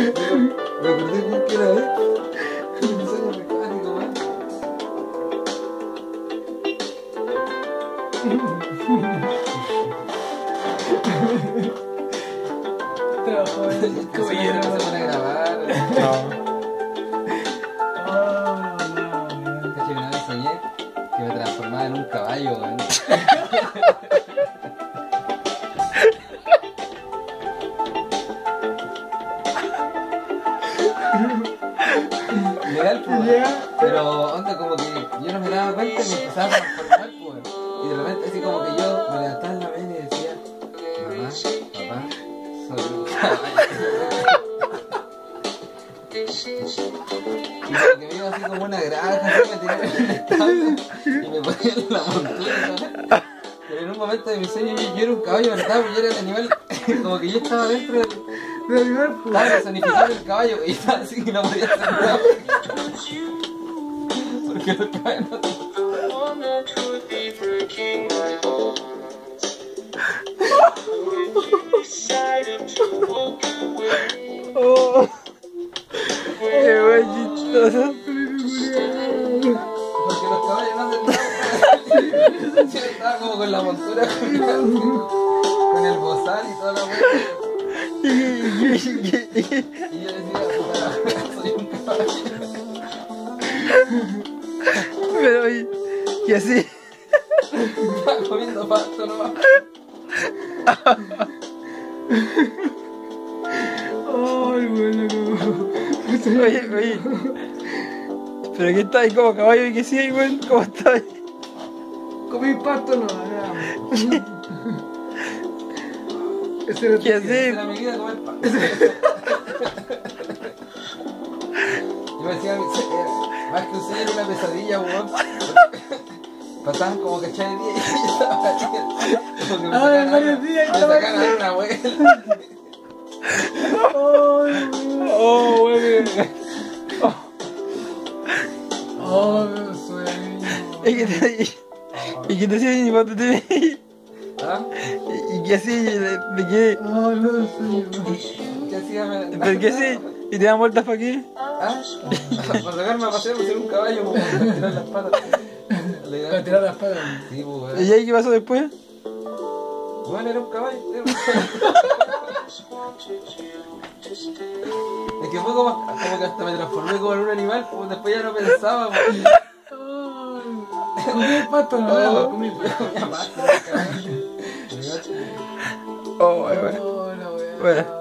Me acordé con que era, ¿eh? Un sueño mecánico, man. En. No. Oh, no, que me transformaba en un caballo, weón. Pues. Pero onda como que yo no me daba cuenta y me empezaba a transformar, pues. Y de repente así como que yo me levantaba en la mañana y decía, mamá, papá, soy un. Y como que me iba así como una granja, así me tiraba en el establo y me ponía en la montura. Pero en un momento de mi sueño yo, yo era un caballo, ¿verdad? Yo era el animal, como que yo estaba dentro del... Animal, pues. Estaba personificando el caballo y estaba así que no podía. Porque los caballos. Porque los caballos no con el bozal y toda la vuelta. Y yo decía, soy un caballo. Pero, y, y así. Estaba comiendo pasto nomás. Ay, bueno, como. Oye, oye. Pero que está ahí como caballo y que sí, weón. ¿Cómo está ahí? Comí pasto, no, nada. Ese era ¿Qué. Yo me decía, era- más que un sueño era una pesadilla, weón. Pasaban como cachai de día y yo estaba ahí. Me Ah, varios días y Me a una vuelta. Ay, weón. Oh, weón. Oh, qué sueño. Y que te, y, y que te vi. ¿Ah? Y, así, de, de que. Oh, no, sueño. ¿Qué hacía? Me- ¿Pero qué así? ¿Y te dan vueltas para qué? ¿Ah? Para sacarme a pasear por ser un caballo, como para tirar las patas. Para tirar las patas. Sí, pues, ¿Y ahí qué pasó después? Bueno, era un caballo. era un caballo. Es que fue como, como que hasta me transformé como en un animal, pues después ya no pensaba, Comí pasto, no, comí pasto. Comía Oh, weón. Oh, la weá. Bueno.